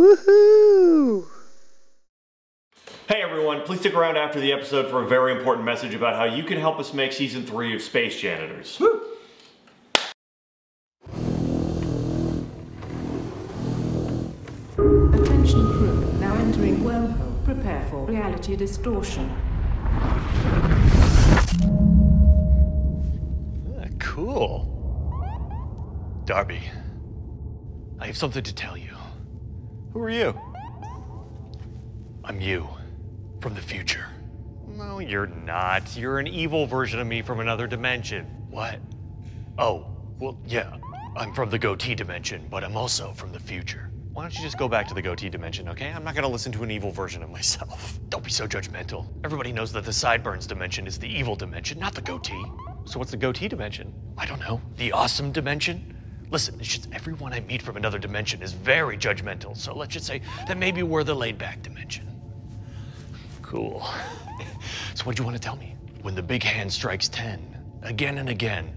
Woohoo! Hey everyone, please stick around after the episode for a very important message about how you can help us make season 3 of Space Janitors. Attention crew, now entering wormhole. Prepare for reality distortion. Ah, cool. Darby, I have something to tell you. Who are you? I'm you, from the future. No, you're not. You're an evil version of me from another dimension. What? Oh, well, yeah, I'm from the goatee dimension, but I'm also from the future. Why don't you just go back to the goatee dimension, okay? I'm not gonna listen to an evil version of myself. Don't be so judgmental. Everybody knows that the sideburns dimension is the evil dimension, not the goatee. So what's the goatee dimension? I don't know. The awesome dimension? Listen, it's just everyone I meet from another dimension is very judgmental, so let's just say that maybe we're the laid back dimension. Cool. So what do you want to tell me? When the big hand strikes 10, again and again,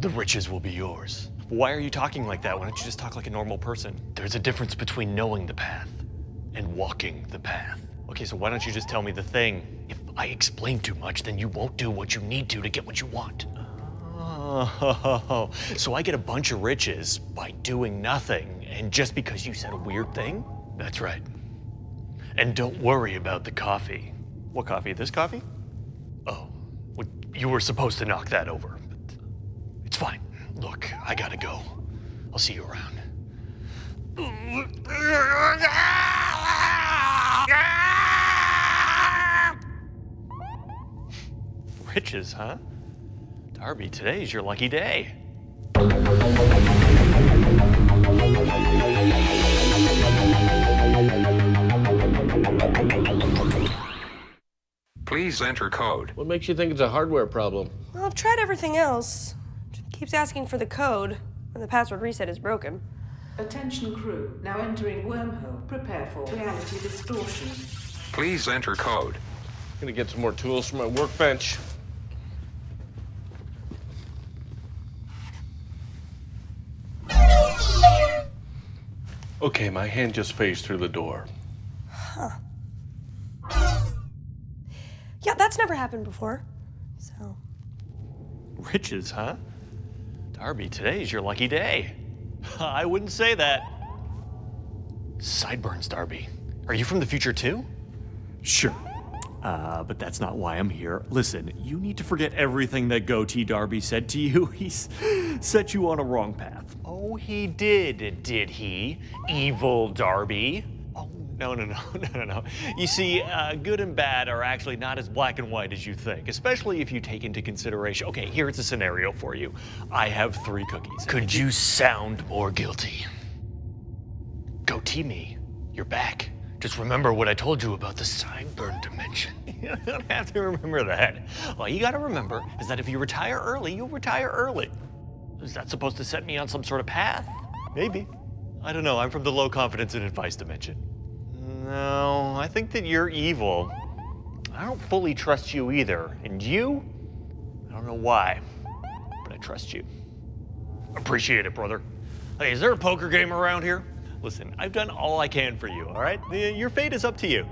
the riches will be yours. Why are you talking like that? Why don't you just talk like a normal person? There's a difference between knowing the path and walking the path. Okay, so why don't you just tell me the thing? If I explain too much, then you won't do what you need to to get what you want. Oh, so I get a bunch of riches by doing nothing, and just because you said a weird thing? That's right. And don't worry about the coffee. What coffee? This coffee? Oh, well, you were supposed to knock that over, but it's fine. Look, I gotta go. I'll see you around. Riches, huh? Darby, today's your lucky day. Please enter code. What makes you think it's a hardware problem? Well, I've tried everything else. It keeps asking for the code when the password reset is broken. Attention crew, now entering wormhole. Prepare for reality distortion. Please enter code. I'm Gonna get some more tools for my workbench. Okay, my hand just phased through the door. Huh. Yeah, that's never happened before. So, Riches, huh? Darby, today's your lucky day. I wouldn't say that. Sideburns, Darby. Are you from the future too? Sure. Uh, but that's not why I'm here. Listen, you need to forget everything that Goatee Darby said to you. He's set you on a wrong path. Oh, he did, did he? Evil Darby. Oh, no, no, no, no, no, no. You see, uh, good and bad are actually not as black and white as you think, especially if you take into consideration. Okay, here's a scenario for you I have three cookies. Could you sound more guilty? Goatee me. You're back. Just remember what I told you about the sideburn dimension. You don't have to remember that. All you gotta remember is that if you retire early, you'll retire early. Is that supposed to set me on some sort of path? Maybe. I don't know. I'm from the low confidence and advice dimension. No, I think that you're evil. I don't fully trust you either. And you? I don't know why, but I trust you. Appreciate it, brother. Hey, is there a poker game around here? Listen, I've done all I can for you, all right? Your fate is up to you.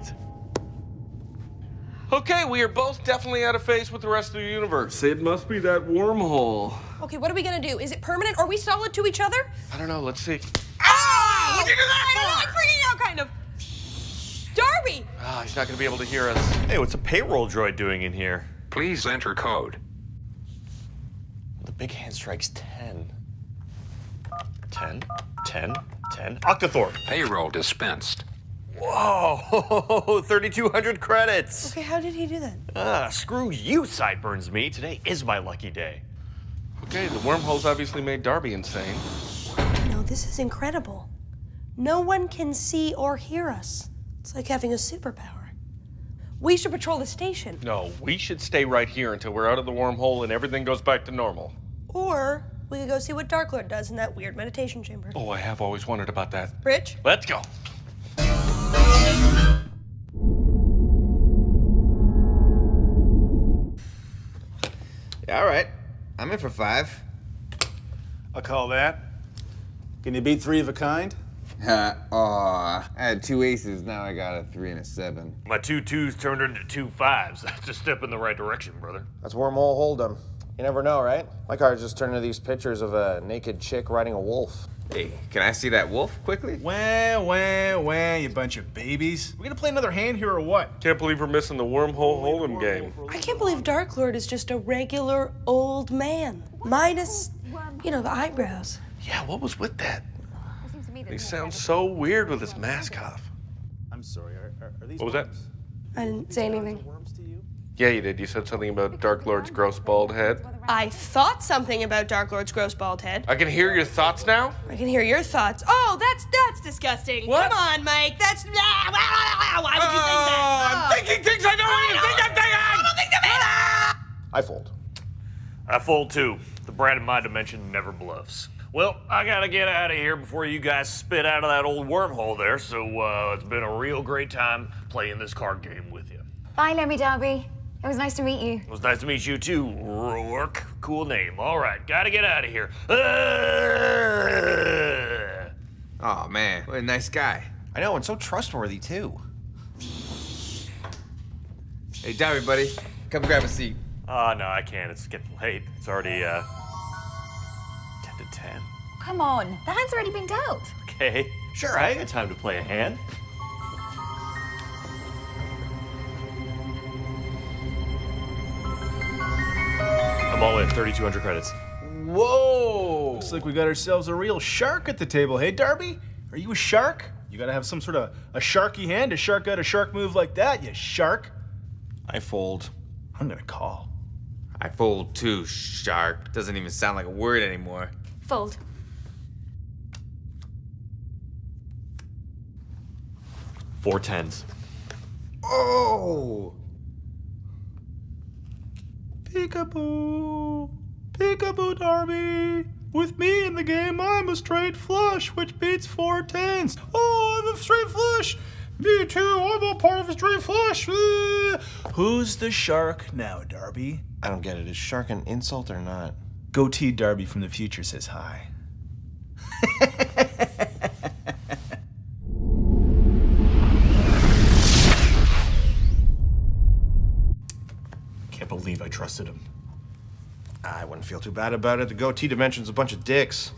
Okay, we are both definitely out of phase with the rest of the universe. It must be that wormhole. okay, what are we gonna do? Is it permanent? Are we solid to each other? I don't know, let's see. Ah! What'd you do that I'm freaking out, kind of. Darby! Ah, he's not gonna be able to hear us. Hey, what's a payroll droid doing in here? Please enter code. The big hand strikes 10. 10, 10, 10. Octothorpe. Payroll dispensed. Whoa, 3,200 credits. Okay, how did he do that? Ah, screw you, Sideburns me. Today is my lucky day. Okay, the wormhole's obviously made Darby insane. No, this is incredible. No one can see or hear us. It's like having a superpower. We should patrol the station. No, we should stay right here until we're out of the wormhole and everything goes back to normal. Or we could go see what Dark Lord does in that weird meditation chamber. Oh, I have always wondered about that. Rich? Let's go. Yeah, all right. I'm in for five. I'll call that. Can you beat three of a kind? Aw, I had two aces, now I got a three and a seven. My two twos turned into two fives. That's a step in the right direction, brother. That's wormhole hold'em. You never know, right? My card just turned into these pictures of a naked chick riding a wolf. Hey, can I see that wolf quickly? Wah, wah, wah, you bunch of babies. We gonna play another hand here or what? Can't believe we're missing the wormhole hold'em game. I can't believe Dark Lord is just a regular old man. Minus, you know, the eyebrows. Yeah, what was with that? He sounds so weird with his mask off. I'm sorry, are, are, are these What was that? I didn't say anything. Worms to you? Yeah, you did. You said something about Dark Lord's gross bald head. I thought something about Dark Lord's gross bald head. I can hear your thoughts now. I can hear your thoughts. Oh, that's that's disgusting. What? Come on, Mike. That's ah, ah, ah, why would you think that? Oh, I'm oh. thinking things I don't want to think I'm thinking. I don't think that. I fold. I fold too. The Brad in my dimension never bluffs. Well, I gotta get out of here before you guys spit out of that old wormhole there. So uh, it's been a real great time playing this card game with you. Bye, Lemmy Darby. It was nice to meet you. It was nice to meet you too, Roarke. Cool name. All right, gotta get out of here. Oh man, what a nice guy. I know, and so trustworthy too. Hey, Darby, buddy, come grab a seat. Oh, no, I can't. It's getting late. It's already, uh, 10 to 10. Come on, the hand's already been dealt. Okay, sure, I ain't got time to play a hand. I'm all in. 3,200 credits. Whoa! Looks like we got ourselves a real shark at the table. Hey, Darby, are you a shark? You gotta have some sort of a sharky hand to shark out a shark move like that, you shark. I fold. I'm gonna call. I fold too, shark. Doesn't even sound like a word anymore. Fold. Four tens. Oh! Peekaboo! Peekaboo, Darby! With me in the game, I'm a straight flush, which beats four tens. Oh, I'm a straight flush! Me too, I'm a part of a straight flush! Uh, Who's the shark now, Darby? I don't get it. Is shark an insult or not? Goatee Darby from the future says hi. feel too bad about it. The goatee dimension's a bunch of dicks.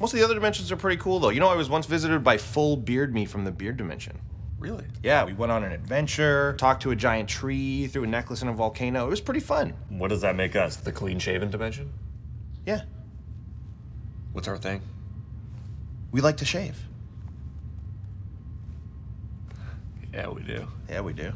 Most of the other dimensions are pretty cool, though. You know, I was once visited by full beard me from the beard dimension. Really? Yeah, we went on an adventure, talked to a giant tree, threw a necklace in a volcano. It was pretty fun. What does that make us? The clean shaven dimension? Yeah, What's our thing? we like to shave. Yeah, we do. Yeah, we do.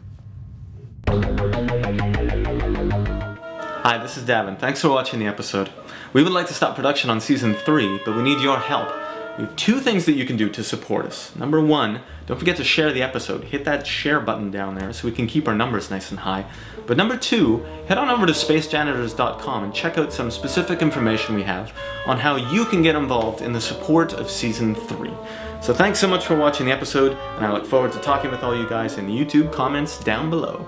Hi, this is Davin. Thanks for watching the episode. We would like to start production on season 3, but we need your help. We have two things that you can do to support us. Number one, don't forget to share the episode. Hit that share button down there so we can keep our numbers nice and high. But number two, head on over to spacejanitors.com and check out some specific information we have on how you can get involved in the support of season 3. So thanks so much for watching the episode, and I look forward to talking with all you guys in the YouTube comments down below.